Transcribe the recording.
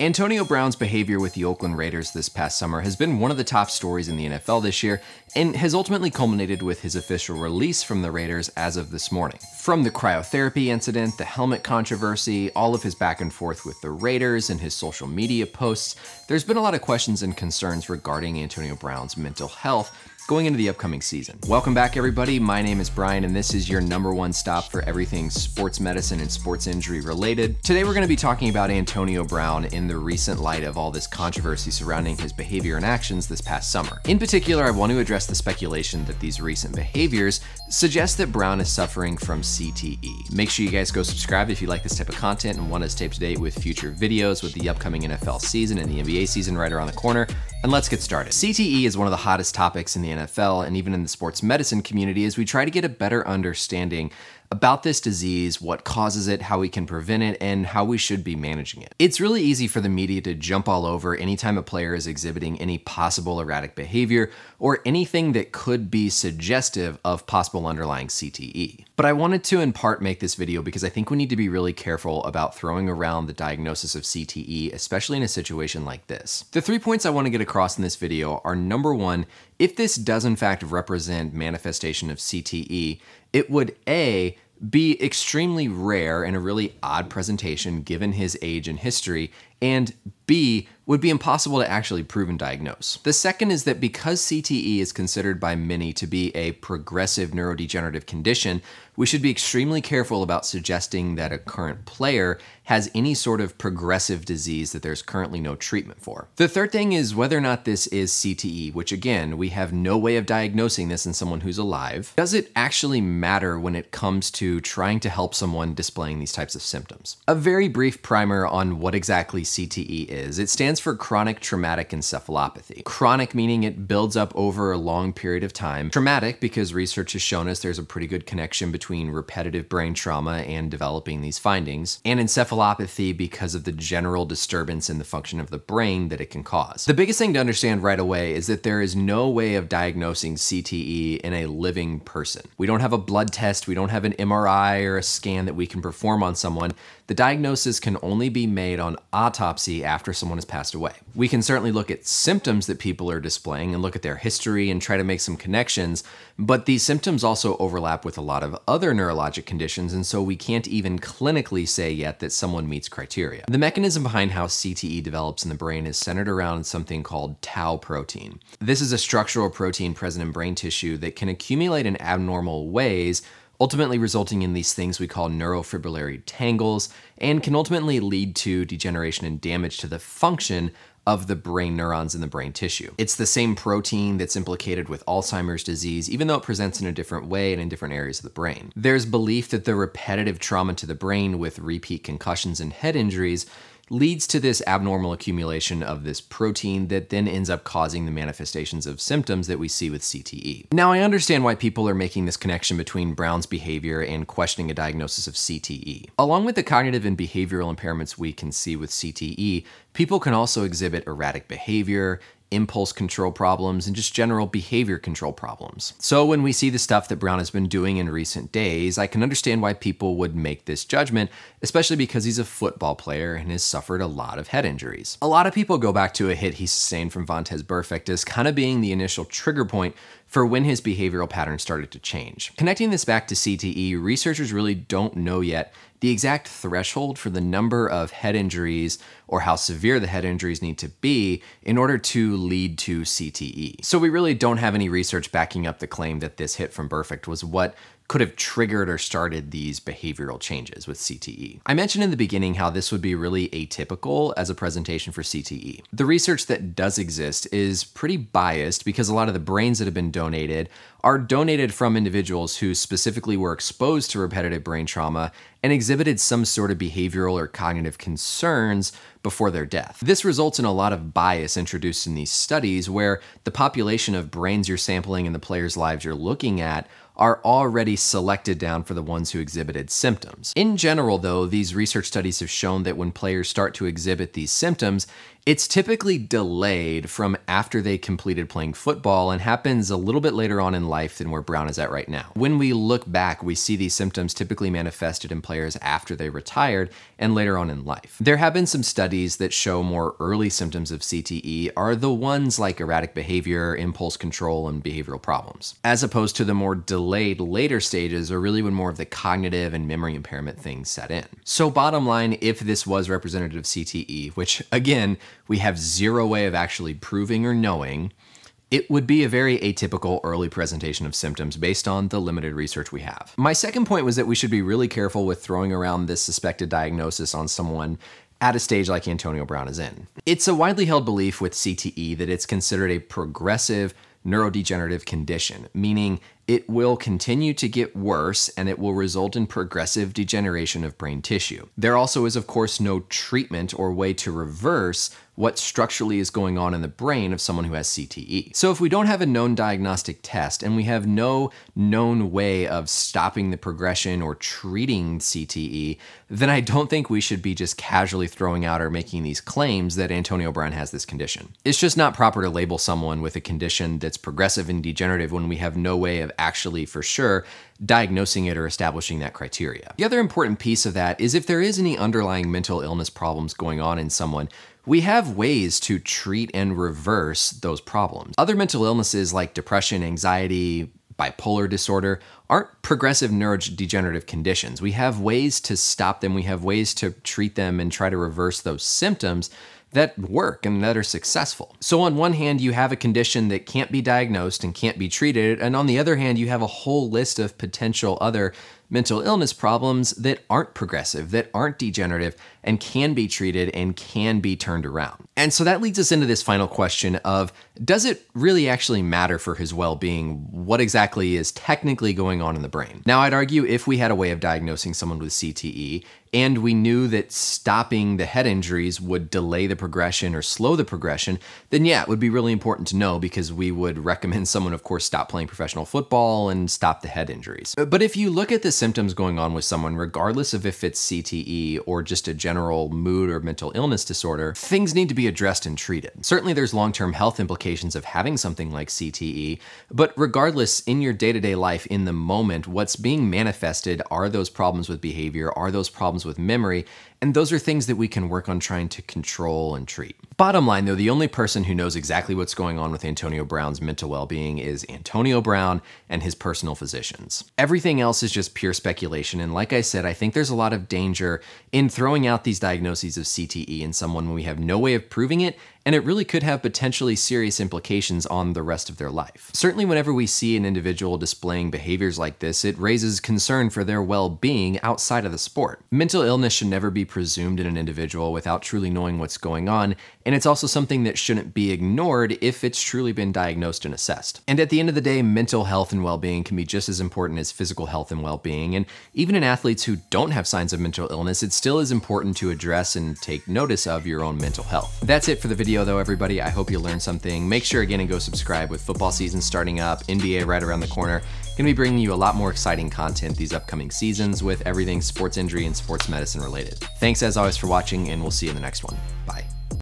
Antonio Brown's behavior with the Oakland Raiders this past summer has been one of the top stories in the NFL this year and has ultimately culminated with his official release from the Raiders as of this morning. From the cryotherapy incident, the helmet controversy, all of his back and forth with the Raiders and his social media posts, there's been a lot of questions and concerns regarding Antonio Brown's mental health going into the upcoming season. Welcome back, everybody. My name is Brian, and this is your number one stop for everything sports medicine and sports injury related. Today, we're going to be talking about Antonio Brown in the recent light of all this controversy surrounding his behavior and actions this past summer. In particular, I want to address the speculation that these recent behaviors suggest that Brown is suffering from CTE. Make sure you guys go subscribe if you like this type of content and want to stay up to date with future videos with the upcoming NFL season and the NBA season right around the corner. And let's get started. CTE is one of the hottest topics in the NFL and even in the sports medicine community as we try to get a better understanding about this disease, what causes it, how we can prevent it, and how we should be managing it. It's really easy for the media to jump all over anytime a player is exhibiting any possible erratic behavior or anything that could be suggestive of possible underlying CTE. But I wanted to in part make this video because I think we need to be really careful about throwing around the diagnosis of CTE, especially in a situation like this. The three points I want to get across in this video are number one, if this does in fact represent manifestation of CTE, it would A, be extremely rare and a really odd presentation given his age and history, and B, would be impossible to actually prove and diagnose. The second is that because CTE is considered by many to be a progressive neurodegenerative condition, we should be extremely careful about suggesting that a current player has any sort of progressive disease that there's currently no treatment for. The third thing is whether or not this is CTE, which again, we have no way of diagnosing this in someone who's alive. Does it actually matter when it comes to trying to help someone displaying these types of symptoms? A very brief primer on what exactly CTE is. It stands for chronic traumatic encephalopathy. Chronic meaning it builds up over a long period of time. Traumatic because research has shown us there's a pretty good connection between repetitive brain trauma and developing these findings. And encephalopathy because of the general disturbance in the function of the brain that it can cause. The biggest thing to understand right away is that there is no way of diagnosing CTE in a living person. We don't have a blood test, we don't have an MRI or a scan that we can perform on someone the diagnosis can only be made on autopsy after someone has passed away. We can certainly look at symptoms that people are displaying and look at their history and try to make some connections, but these symptoms also overlap with a lot of other neurologic conditions, and so we can't even clinically say yet that someone meets criteria. The mechanism behind how CTE develops in the brain is centered around something called tau protein. This is a structural protein present in brain tissue that can accumulate in abnormal ways ultimately resulting in these things we call neurofibrillary tangles, and can ultimately lead to degeneration and damage to the function of the brain neurons in the brain tissue. It's the same protein that's implicated with Alzheimer's disease, even though it presents in a different way and in different areas of the brain. There's belief that the repetitive trauma to the brain with repeat concussions and head injuries leads to this abnormal accumulation of this protein that then ends up causing the manifestations of symptoms that we see with CTE. Now, I understand why people are making this connection between Brown's behavior and questioning a diagnosis of CTE. Along with the cognitive and behavioral impairments we can see with CTE, people can also exhibit erratic behavior, impulse control problems, and just general behavior control problems. So when we see the stuff that Brown has been doing in recent days, I can understand why people would make this judgment, especially because he's a football player and has suffered a lot of head injuries. A lot of people go back to a hit he sustained from Vontaze Burfict as kind of being the initial trigger point for when his behavioral patterns started to change. Connecting this back to CTE, researchers really don't know yet the exact threshold for the number of head injuries or how severe the head injuries need to be in order to lead to CTE. So we really don't have any research backing up the claim that this hit from Burfict was what could have triggered or started these behavioral changes with CTE. I mentioned in the beginning how this would be really atypical as a presentation for CTE. The research that does exist is pretty biased because a lot of the brains that have been donated are donated from individuals who specifically were exposed to repetitive brain trauma and exhibited some sort of behavioral or cognitive concerns before their death. This results in a lot of bias introduced in these studies where the population of brains you're sampling and the players' lives you're looking at are already selected down for the ones who exhibited symptoms. In general, though, these research studies have shown that when players start to exhibit these symptoms, it's typically delayed from after they completed playing football and happens a little bit later on in life than where Brown is at right now. When we look back, we see these symptoms typically manifested in players after they retired and later on in life. There have been some studies that show more early symptoms of CTE are the ones like erratic behavior, impulse control, and behavioral problems, as opposed to the more delayed later stages are really when more of the cognitive and memory impairment things set in. So bottom line, if this was representative of CTE, which again, we have zero way of actually proving or knowing, it would be a very atypical early presentation of symptoms based on the limited research we have. My second point was that we should be really careful with throwing around this suspected diagnosis on someone at a stage like Antonio Brown is in. It's a widely held belief with CTE that it's considered a progressive neurodegenerative condition, meaning it will continue to get worse and it will result in progressive degeneration of brain tissue. There also is, of course, no treatment or way to reverse what structurally is going on in the brain of someone who has CTE. So if we don't have a known diagnostic test and we have no known way of stopping the progression or treating CTE, then I don't think we should be just casually throwing out or making these claims that Antonio Brown has this condition. It's just not proper to label someone with a condition that's progressive and degenerative when we have no way of actually for sure diagnosing it or establishing that criteria. The other important piece of that is if there is any underlying mental illness problems going on in someone, we have ways to treat and reverse those problems. Other mental illnesses like depression, anxiety, bipolar disorder aren't progressive neurodegenerative conditions. We have ways to stop them, we have ways to treat them and try to reverse those symptoms that work and that are successful. So, on one hand, you have a condition that can't be diagnosed and can't be treated, and on the other hand, you have a whole list of potential other mental illness problems that aren't progressive, that aren't degenerative, and can be treated and can be turned around. And so that leads us into this final question of does it really actually matter for his well being what exactly is technically going on in the brain? Now, I'd argue if we had a way of diagnosing someone with CTE and we knew that stopping the head injuries would delay the progression or slow the progression, then yeah, it would be really important to know because we would recommend someone, of course, stop playing professional football and stop the head injuries. But if you look at the symptoms going on with someone, regardless of if it's CTE or just a general mood or mental illness disorder, things need to be addressed and treated. Certainly, there's long term health implications of having something like CTE, but regardless, in your day to day life, in the moment, what's being manifested are those problems with behavior, are those problems with memory, and those are things that we can work on trying to control and treat. Bottom line though, the only person who knows exactly what's going on with Antonio Brown's mental well being is Antonio Brown and his personal physicians. Everything else is just pure speculation, and like I said, I think there's a lot of danger in throwing out these diagnoses of CTE in someone when we have no way of proving it and it really could have potentially serious implications on the rest of their life. Certainly, whenever we see an individual displaying behaviors like this, it raises concern for their well being outside of the sport. Mental illness should never be presumed in an individual without truly knowing what's going on, and it's also something that shouldn't be ignored if it's truly been diagnosed and assessed. And at the end of the day, mental health and well being can be just as important as physical health and well being, and even in athletes who don't have signs of mental illness, it still is important to address and take notice of your own mental health. That's it for the video video though, everybody. I hope you learned something. Make sure again and go subscribe with football season starting up, NBA right around the corner. Gonna be bringing you a lot more exciting content these upcoming seasons with everything sports injury and sports medicine related. Thanks as always for watching, and we'll see you in the next one. Bye.